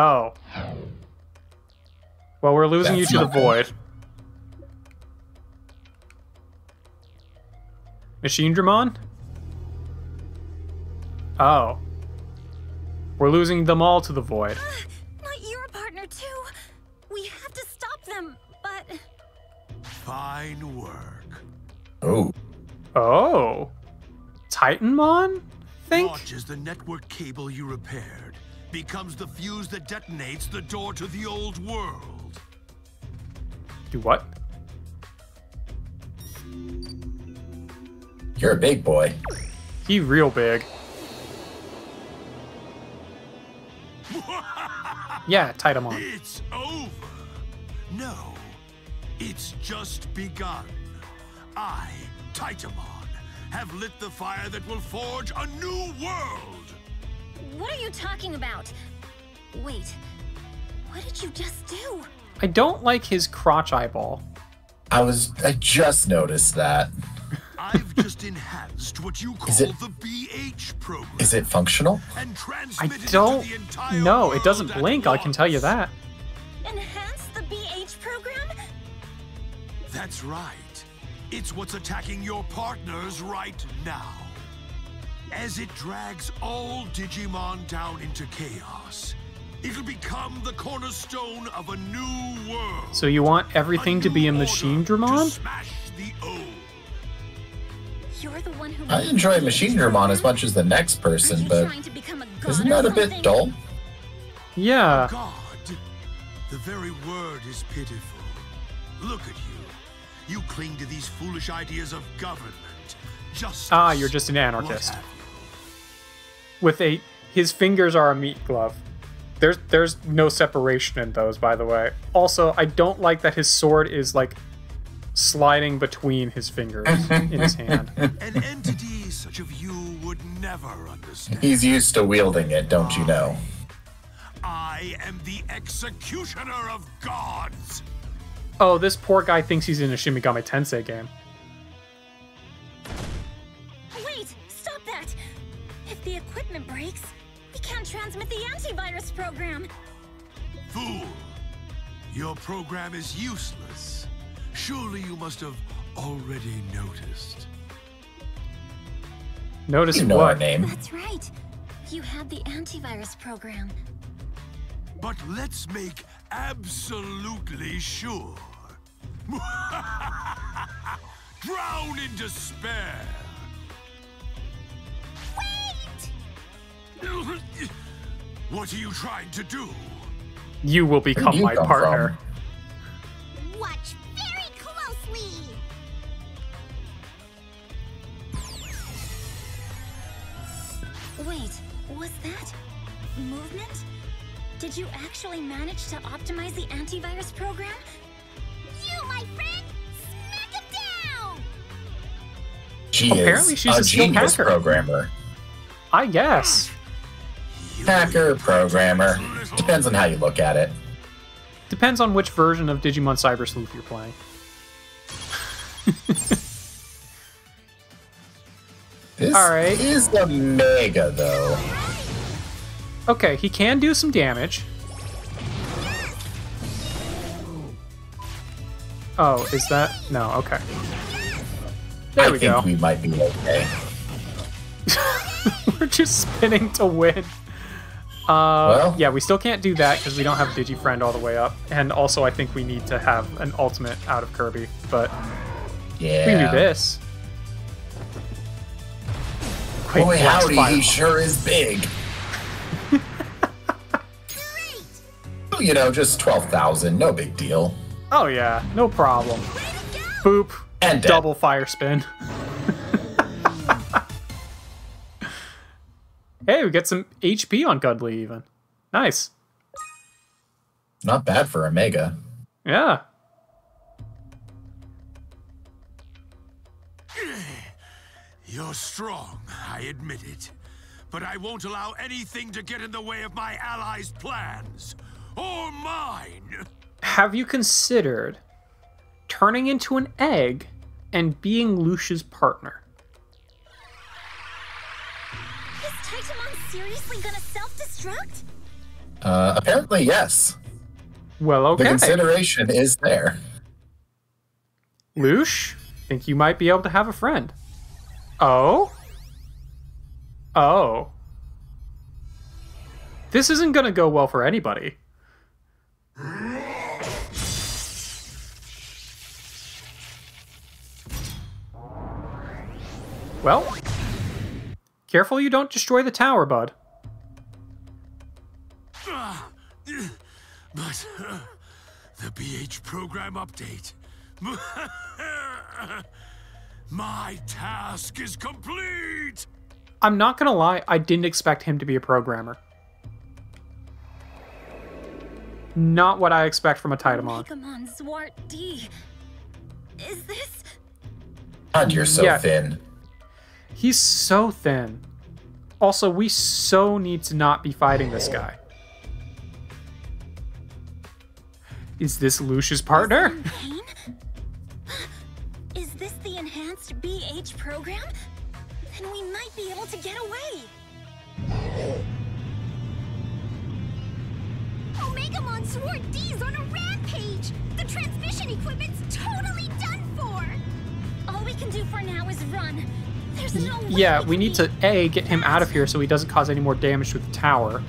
Oh. Well, we're losing That's you to the good. void. Machinedramon? Oh. We're losing them all to the void. Uh, not your partner, too. We have to stop them, but Fine work. Oh, Oh. Titamon? Think? Watch as the network cable you repaired becomes the fuse that detonates the door to the old world. Do what? you're a big boy. He real big. Yeah, Titamon. It's over. No, it's just begun. I, Titamon, have lit the fire that will forge a new world. What are you talking about? Wait, what did you just do? I don't like his crotch eyeball. I was. I just noticed that. I've just enhanced what you call it- the BH program. Is it functional? and I transmitted it to don't the entire know. It doesn't blink, I can tell you that. Enhance the BH program? That's right. It's what's attacking your partners right now. As it drags all Digimon down into chaos, it'll become the cornerstone of a new world. So you want everything to be a machine order Dramon? To smash the old. You're the one who. I enjoy Machinedramon as much as the next person, but trying to become a god isn't that a bit dull? Yeah. God, the very word is pitiful. Look at you. You cling to these foolish ideas of government, justice. Ah, you're just an what anarchist. Have you. With a his fingers are a meat glove. There's there's no separation in those, by the way. Also, I don't like that his sword is like sliding between his fingers in his hand. An entity such of you would never understand. He's used to wielding it, don't you know? I am the executioner of gods. Oh, this poor guy thinks he's in a Shin Megami Tensei game. If the equipment breaks, we can't transmit the antivirus program. Fool. Your program is useless. Surely you must have already noticed. Notice You know our what? name. That's right. You had the antivirus program. But let's make absolutely sure. Drown in despair. What are you trying to do? You will become you my come partner. Watch very closely! Wait, was that movement? Did you actually manage to optimize the antivirus program? You, my friend, smack him down! She Apparently is she's a a genius hacker. programmer. I guess. Hacker, programmer. Depends on how you look at it. Depends on which version of Digimon Cyber Sleuth you're playing. This All right. is a mega, though. Okay, he can do some damage. Oh, is that? No, okay. There I we think go. we might be okay. We're just spinning to win. Uh, Well. yeah, we still can't do that because we don't have Digifriend all the way up, and also I think we need to have an ultimate out of Kirby. But Yeah. we can do this. Quick Boy, howdy, fireball. he sure is big. You know, just 12,000, no big deal. Oh yeah, no problem. Boop. And dead. double fire spin. Hey, we get some HP on CudLee even. Nice. Not bad for a mega. Yeah. You're strong, I admit it. But I won't allow anything to get in the way of my allies' plans. Or mine. Have you considered turning into an egg and being Lucia's partner? Seriously gonna self-destruct? Uh, apparently, yes. Well, okay. The consideration is there. Lush, think you might be able to have a friend. Oh? Oh. This isn't gonna go well for anybody. Well, careful you don't destroy the tower, bud. But uh, the BH program update. My task is complete. I'm not gonna lie, I didn't expect him to be a programmer. Not what I expect from a Titamon. Megamon Zwart D. Is this? God, you're so Yeah. thin. He's so thin. Also, we so need to not be fighting this guy. Is this Lucius' partner? Is this the enhanced BH program? Then we might be able to get away. Omegamon Zwart D's on a rampage! The transmission equipment's totally done for! All we can do for now is run. Yeah, we need to A, get him out of here so he doesn't cause any more damage to the tower.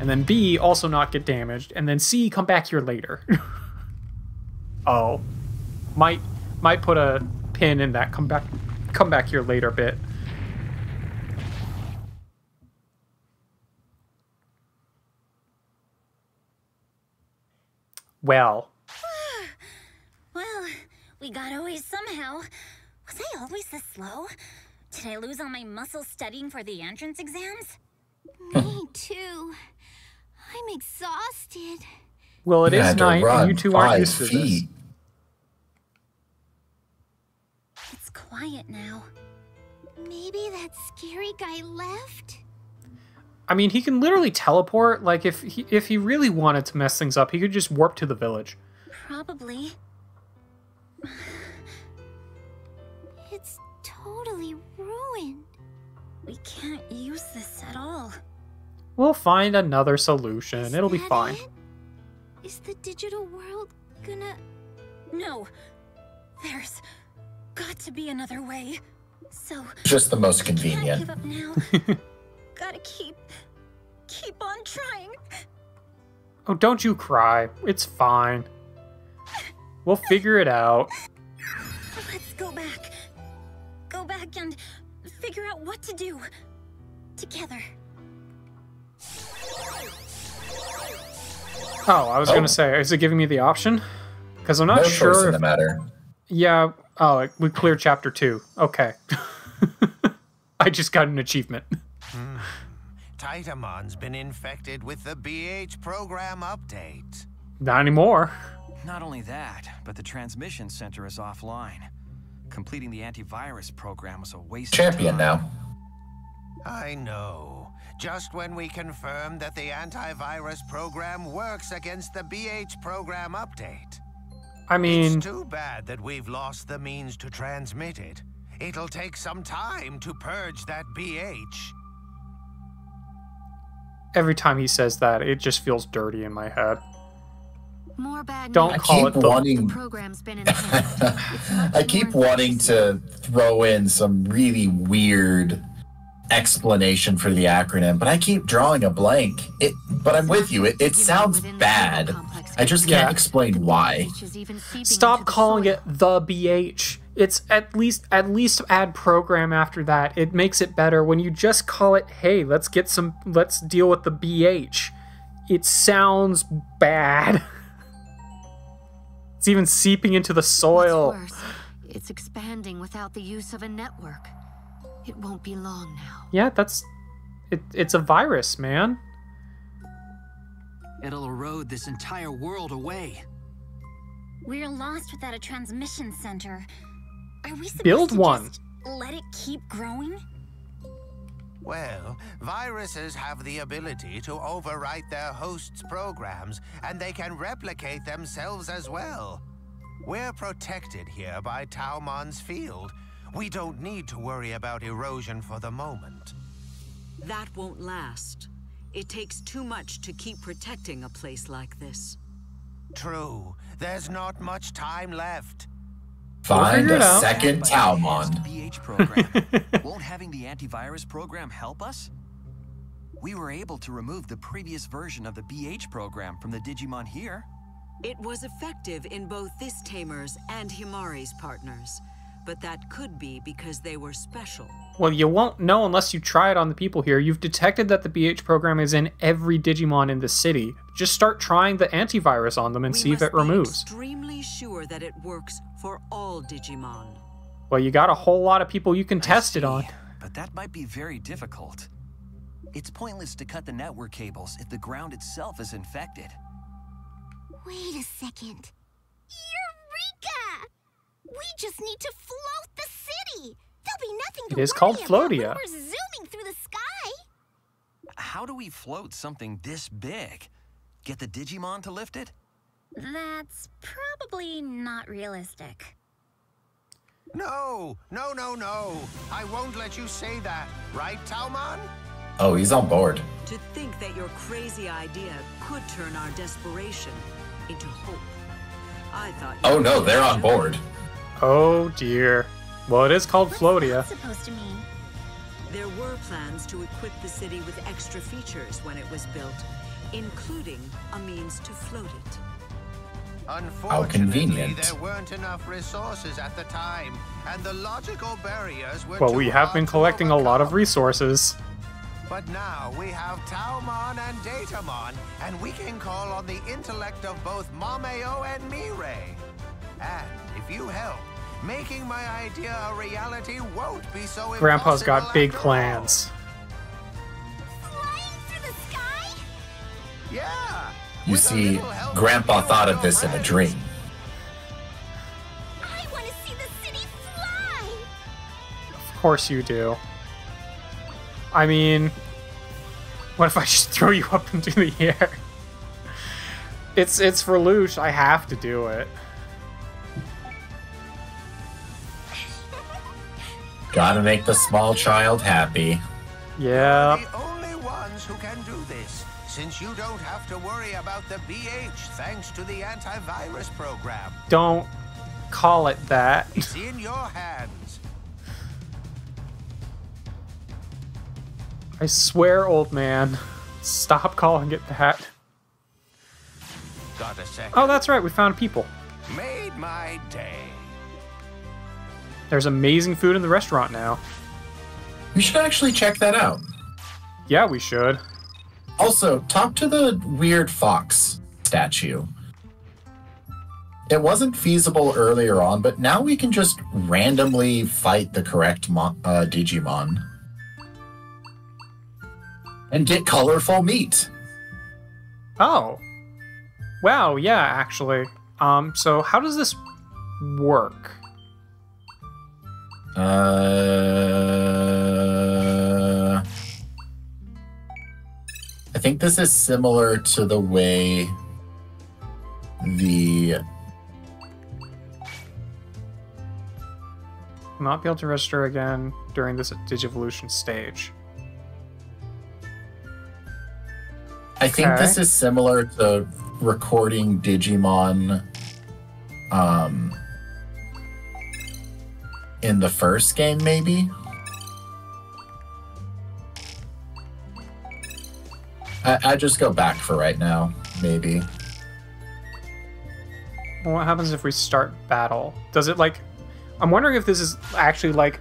And then B, also not get damaged. And then C, come back here later. oh. Might might put a pin in that come back come back here later bit. Well, Well, we got away somehow. Was I always this slow? Did I lose all my muscles studying for the entrance exams? Me too. I'm exhausted. well it You is night and you two aren't five used to this. It's quiet now. Maybe that scary guy left? I mean, he can literally teleport. Like, if he, if he really wanted to mess things up, he could just warp to the village. Probably. We can't use this at all. We'll find another solution. Is It'll be fine. it? Is the digital world gonna. No. There's got to be another way. So, Just the most can't convenient. give up now. Gotta keep. keep on trying. Oh, don't you cry. It's fine. We'll figure it out. Let's go back. Go back and figure out what to do. Together. Oh, I was Oh. gonna say, is it giving me the option? Because I'm not No choice sure. in If, the matter. yeah. Oh, we cleared chapter two. Okay. I just got an achievement. Hmm. Titamon's been infected with the BH program update. Not anymore. Not only that, but the transmission center is offline. Completing the antivirus program was a waste Champion time. now. I know. Just when we confirmed that the antivirus program works against the BH program update. I mean, It's too bad that we've lost the means to transmit it. It'll take some time to purge that BH. every time he says that, it just feels dirty in my head. More bad Don't I call keep it the- wanting. The program's been enhanced. I keep wanting to throw in some really weird explanation for the acronym, but I keep drawing a blank. It, but I'm with you. It, it sounds bad. I just can't Yeah. explain why. Stop calling it the BH. It's at least at least add program after that. It makes it better when you just call it, "Hey, let's get some let's deal with the BH." It sounds bad. It's even seeping into the soil. What's worse, it's expanding without the use of a network. It won't be long now. Yeah, that's it, it's a virus, man. It'll erode this entire world away. We're lost without a transmission center. Are we supposed Build to one. just let it keep growing? Well, viruses have the ability to overwrite their hosts' programs, and they can replicate themselves as well. We're protected here by Taumon's field. We don't need to worry about erosion for the moment. That won't last. It takes too much to keep protecting a place like this. True. There's not much time left. Find figure it a out. second By Talmon. enhanced BH program. Won't having the antivirus program help us? We were able to remove the previous version of the BH program from the Digimon here. It was effective in both this Tamer's and Himari's partners, but that could be because they were special. Well, you won't know unless you try it on the people here. You've detected that the BH program is in every Digimon in the city. Just start trying the antivirus on them and we see if it removes. Be extremely sure that it works for all Digimon. Well, you got a whole lot of people you can I test it on. But that might be very difficult. It's pointless to cut the network cables if the ground itself is infected. Wait a second. Eureka! We just need to float the city. There'll be nothing to It is worry called about when Floatia. We're zooming through the sky. How do we float something this big? Get the Digimon to lift it? That's probably not realistic. No, no, no, no. I won't let you say that. Right, Talmon? Oh, he's on board. To think that your crazy idea could turn our desperation into hope. I thought. Oh no, they're on board. Oh dear. Well, it is called What's Floatia. that supposed to mean? There were plans to equip the city with extra features when it was built, including a means to float it. Unfortunately, convenient. there weren't enough resources at the time, and the logical barriers were Well, we have been collecting a lot of resources. But now we have Taumon and Datamon, and we can call on the intellect of both Mameo and Mirei. And if you help, making my idea a reality won't be so Grandpa's got big plans. Flying through the sky? Yeah. You see, little help from Grandpa thought of this in a dream. I want to see the city fly. Of course you do. I mean, what if I just throw you up into the air? It's it's for Luge. I have to do it. Gotta make the small child happy. Yeah. The only ones who can do this, since you don't have to worry about the BH thanks to the antivirus program. Don't call it that. It's in your hands. I swear, old man. Stop calling it that. Got a second? Oh, that's right. We found people. Made my day. There's amazing food in the restaurant now. We should actually check that out. Yeah, we should. Also, talk to the weird fox statue. It wasn't feasible earlier on, but now we can just randomly fight the correct mo- uh, Digimon. And get colorful meat. Oh. Wow, yeah, actually. Um, so how does this work? Uh, I think this is similar to the way the Not be able to register again during this Digivolution stage. I think Okay. this is similar to recording Digimon um in the first game maybe. I, I just go back for right now, maybe. Well, what happens if we start battle? Does it like? I'm wondering if this is actually like.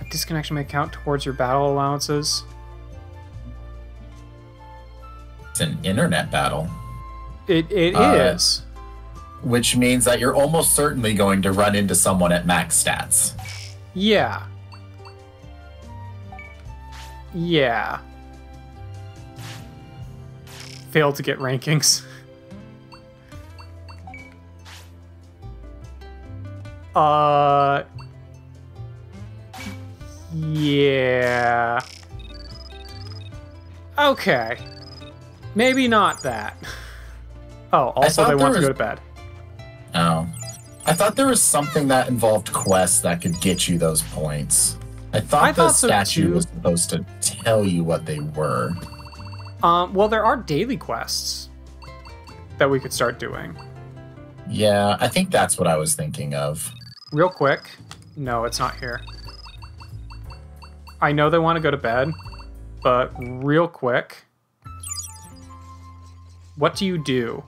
A disconnection may count towards your battle allowances. It's an internet battle, It it Uh, is. Which means that you're almost certainly going to run into someone at max stats. Yeah. Yeah. Fail to get rankings. Uh. Yeah. Okay. Maybe not that. Oh, also they want to go to bed. Oh. I thought there was something that involved quests that could get you those points. I thought I the thought so statue too. was supposed to tell you what they were. Um, well, there are daily quests that we could start doing. Yeah, I think that's what I was thinking of. Real quick. No, it's not here. I know they want to go to bed, but real quick. What do you do?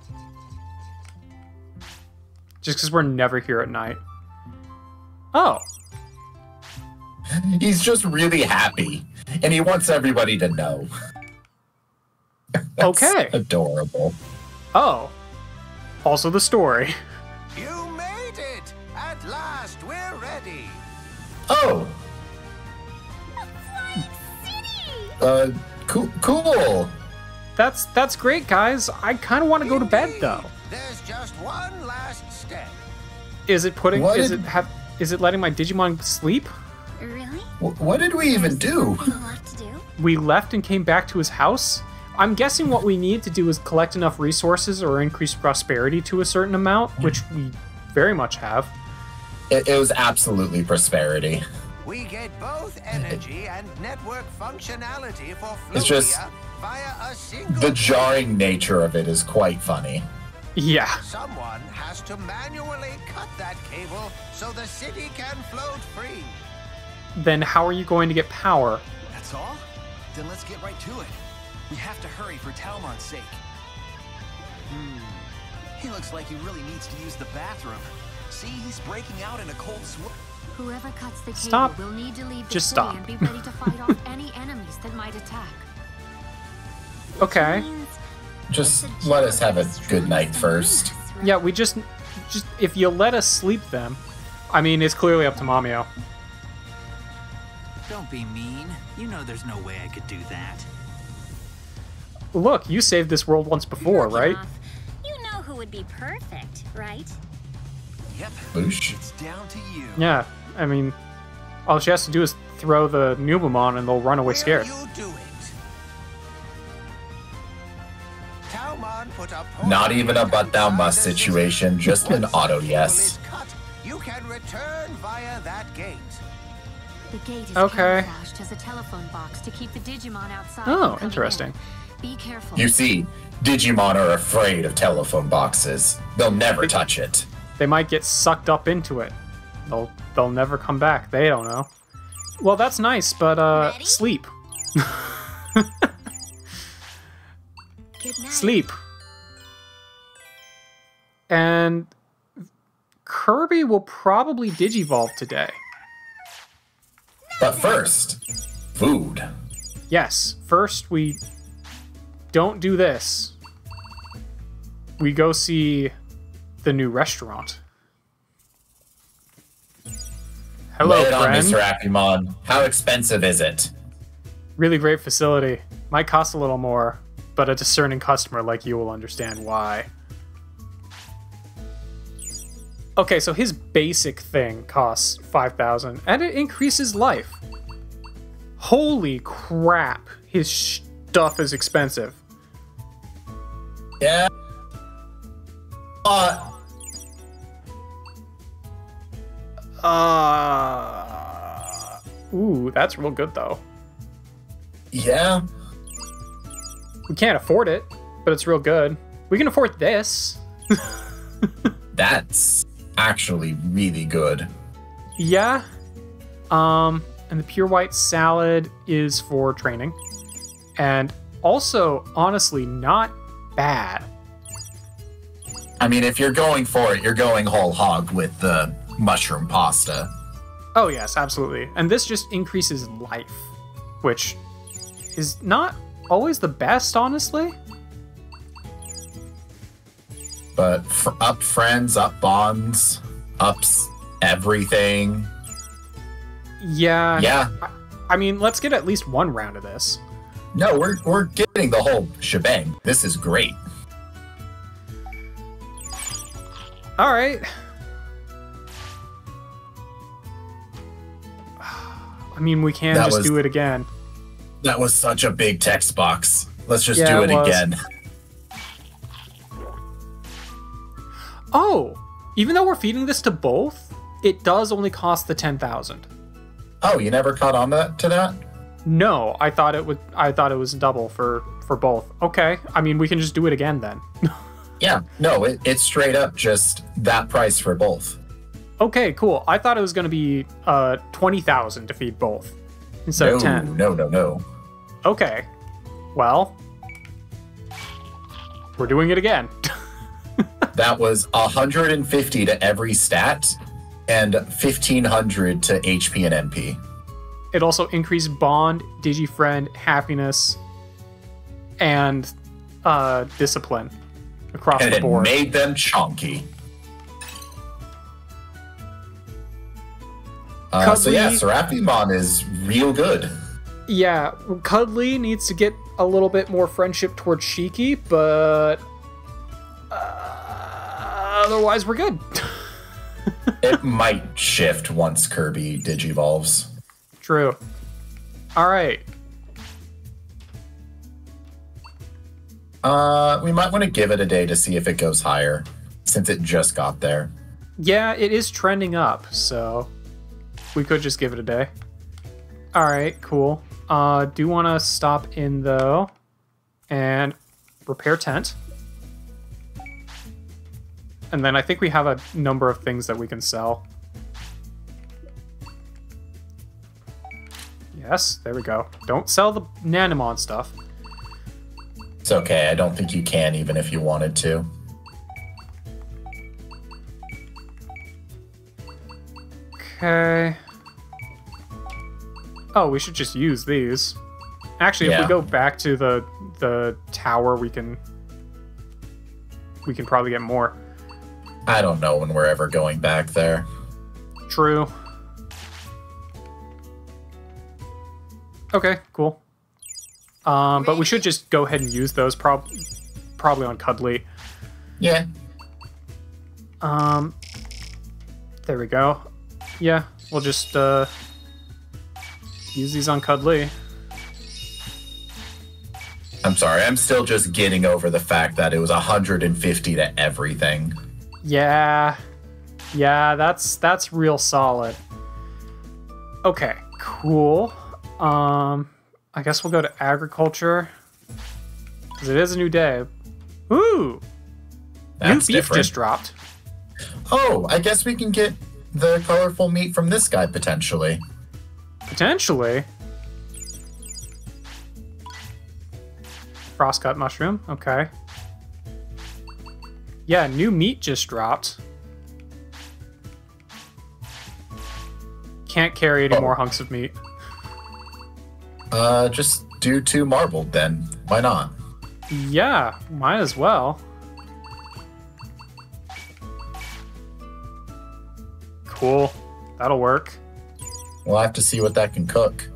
Just because we're never here at night. Oh, He's just really happy, and he wants everybody to know. That's Okay. Adorable. oh. Also the story. You made it! At last, we're ready! Oh, uh, cool. Cool. That's that's great, guys. I kind of want to go to bed though. There's just one last step. Is it putting? What is did- it have? Is it letting my Digimon sleep? Really? What did we even do? Anything left to do? We left and came back to his house. I'm guessing what we need to do is collect enough resources or increase prosperity to a certain amount, hmm. which we very much have. It, it was absolutely prosperity. We get both energy and network functionality for Floatia It's just- via a single. The jarring nature of it is quite funny. Yeah. Someone has to manually cut that cable so the city can float free. Then how are you going to get power? That's all? Then let's get right to it. We have to hurry for Talmon's sake. Hmm. He looks like he really needs to use the bathroom. See, he's breaking out in a cold sweat. Whoever cuts the cable Stop. will need to leave the Just city stop. and be ready to fight off any enemies that might attack. Okay. Means Just let us have a good night first. strong as us, right? Yeah, we just just if you let us sleep them. I mean, it's clearly up to Mameo. Don't be mean. You know there's no way I could do that. Look, you saved this world once before, Knock right? off. You know who would be perfect, right? Yep. Boosh. It's down to you. Yeah. I mean, all she has to do is throw the Numemon and they'll run away scared. you do it? Not even a butt down bus situation, just an auto yes. cut, You can return via that gate. The gate is Okay. camouflaged as a telephone box to keep the Digimon outside. Oh, interesting. Be careful. You see, Digimon are afraid of telephone boxes. They'll never touch it. They might get sucked up into it. They'll they'll never come back. They don't know. Well, that's nice, but uh Ready? sleep. Good night. Sleep. And Kirby will probably digivolve today. But first, food. Yes, first we don't do this. We go see the new restaurant. Hello, Lay it on. Mr. Appymon. How expensive is it? Really great facility. Might cost a little more, but a discerning customer like you will understand why. Okay, so his basic thing costs 5000 and it increases life. Holy crap, his stuff is expensive. Yeah. Uh, Uh Ooh, that's real good though. yeah. We can't afford it, but it's real good. We can afford this. That's actually really good. Yeah. Um, and the pure white salad is for training. And also, honestly, not bad. I mean, if you're going for it, you're going whole hog with the mushroom pasta. Oh, yes, absolutely. And this just increases life, which is not always the best, honestly. But f- up friends, up bonds, ups everything. Yeah. Yeah. I mean, let's get at least one round of this. No, we're we're getting the whole shebang. This is great. All right. I mean, we can That just was- do it again. That was such a big text box. Let's just Yeah, do it it again. Oh, even though we're feeding this to both, it does only cost the 10,000. Oh, you never caught on to, to that? No, I thought it would. I thought it was double for for both. Okay, I mean we can just do it again then. Yeah. No, it, it's straight up just that price for both. okay, cool. I thought it was going to be uh twenty thousand to feed both instead no, of ten. no, no, no. Okay, well, we're doing it again. That was 150 to every stat and 1500 to HP and MP. it also increased bond, digifriend, happiness, and uh discipline across. And the it board. made them chonky. Uh, so yeah, CudLee. Seraphimon is real good. Yeah, CudLee needs to get a little bit more friendship towards Shiki, but otherwise we're good. It might shift once Kirby digivolves. True. All right. Uh, we might want to give it a day to see if it goes higher, since it just got there. Yeah, it is trending up, so we could just give it a day. All right, cool. Uh, do want to stop in though and repair tent. And then I think we have a number of things that we can sell. Yes, there we go. Don't sell the Nanimon stuff. It's okay. I don't think you can, even if you wanted to. Okay. Oh, we should just use these. Actually, if we go back to the the tower, we can we can probably get more. I don't know when we're ever going back there. True. Okay, cool. Um, but we should just go ahead and use those prob probably on CudLee. Yeah. Um, there we go. Yeah, we'll just uh, use these on CudLee. I'm sorry. I'm still just getting over the fact that it was 150 to everything. Yeah. Yeah, that's that's real solid. Okay, cool. Um I guess we'll go to agriculture. Cuz it is a new day. Ooh, That's new beef different. just dropped. Oh, I guess we can get the colorful meat from this guy potentially. Potentially. Frostcut mushroom. Okay. Yeah, new meat just dropped. Can't carry any Oh. more hunks of meat. Uh, just do two marbled then. Why not? Yeah, might as well. Cool. That'll work. We'll have to see what that can cook.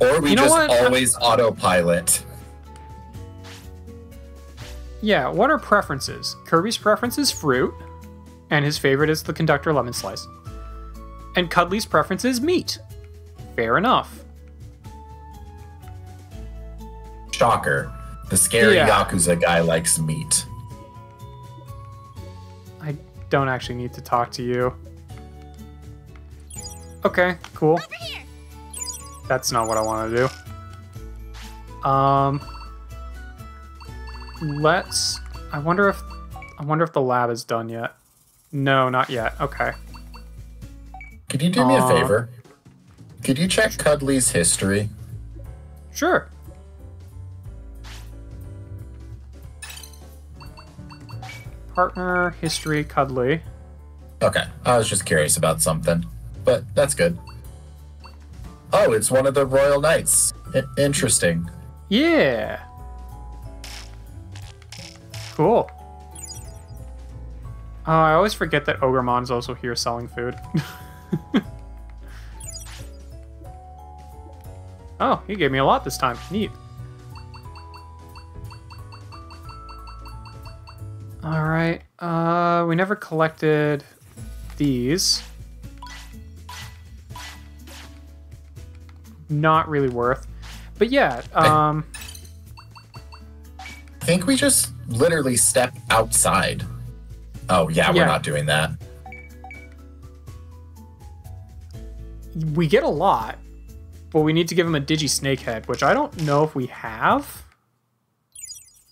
Or we You know just what? always autopilot. Yeah, what are preferences? Kirby's preference is fruit, and his favorite is the conductor lemon slice. And CudLee's preference is meat. Fair enough. Shocker. The scary Yeah. Yakuza guy likes meat. I don't actually need to talk to you. Okay, cool. That's not what I want to do. Um let's I wonder if I wonder if the lab is done yet. No, not yet. Okay. Could you do me a favor? Could you check CudLee's history? Sure. Partner, history, CudLee. Okay, I was just curious about something, but that's good. Oh, it's one of the Royal Knights. I- interesting. Yeah. Cool. Oh, I always forget that Ogremon's also here selling food. oh, he gave me a lot this time. Neat. All right. Uh, we never collected these. Not really worth. But yeah, um, I think we just literally step outside. Oh, yeah, we're Yeah. not doing that. we get a lot, but we need to give him a Digi Snake Head, which I don't know if we have.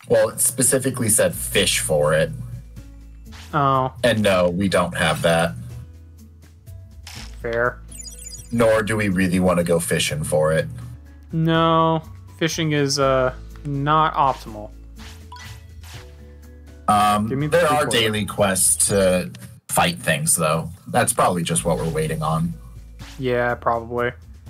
Well, it specifically said fish for it. Oh, And no, we don't have that. fair. Nor do we really want to go fishing for it. No, fishing is uh not optimal. Um, the there are daily quests to fight things, though. That's probably just what we're waiting on. Yeah, probably.